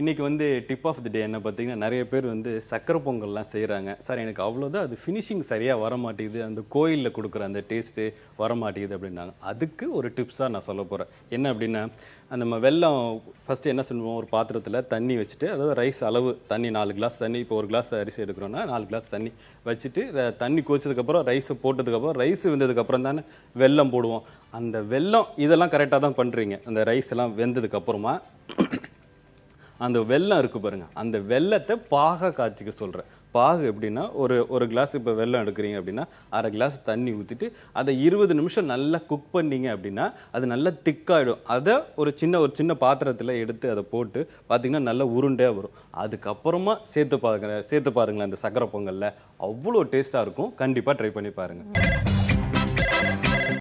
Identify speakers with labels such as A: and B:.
A: இன்னைக்கு வந்து tip of the டே என்ன பார்த்தீங்கன்னா நிறைய பேர் வந்து சக்கரை பொங்கல்லாம் செய்கிறாங்க சார் எனக்கு அவ்வளோதான் அது ஃபினிஷிங் சரியாக வர மாட்டேங்குது அந்த கோயிலில் கொடுக்குற அந்த டேஸ்ட்டு வர மாட்டேங்குது அப்படின்னாங்க. அதுக்கு ஒரு டிப்ஸாக நான் சொல்ல போகிறேன் என்ன அப்படின்னா அந்த நம்ம வெல்லம் ஃபஸ்ட்டு என்ன சொல்லுவோம்? ஒரு பாத்திரத்தில் தண்ணி வச்சுட்டு அதாவது ரைஸ் அளவு தண்ணி நாலு கிளாஸ் தண்ணி இப்போ ஒரு கிளாஸ் அரிசி எடுக்கிறோன்னா நாலு கிளாஸ் தண்ணி வச்சுட்டு தண்ணி கொதிச்சதுக்கப்புறம் ரைஸை போட்டதுக்கப்புறம் ரைஸ் வெந்ததுக்கப்புறம் தானே வெல்லம் போடுவோம். அந்த வெல்லம் இதெல்லாம் கரெக்டாக தான் பண்ணுறீங்க அந்த ரைஸ் எல்லாம் வெந்ததுக்கப்புறமா அந்த வெல்லம் இருக்கு பாருங்க. அந்த வெல்லத்தை பாக காய்ச்சிக்க சொல்றேன். பாகு எப்படின்னா ஒரு ஒரு கிளாஸ் இப்போ வெல்லம் எடுக்கிறீங்க அப்படின்னா அரை கிளாஸ் தண்ணி ஊற்றிட்டு அதை இருபது நிமிஷம் நல்லா குக் பண்ணீங்க அப்படின்னா அது நல்லா திக்காயிடும். அதை ஒரு சின்ன ஒரு சின்ன பாத்திரத்தில் எடுத்து அதை போட்டு பார்த்தீங்கன்னா நல்லா உருண்டையாக வரும். அதுக்கப்புறமா சேர்த்து பாருங்க சேர்த்து பாருங்களேன் அந்த சக்கரை பொங்கலில். அவ்வளோ டேஸ்ட்டாக இருக்கும். கண்டிப்பாக ட்ரை பண்ணி பாருங்கள்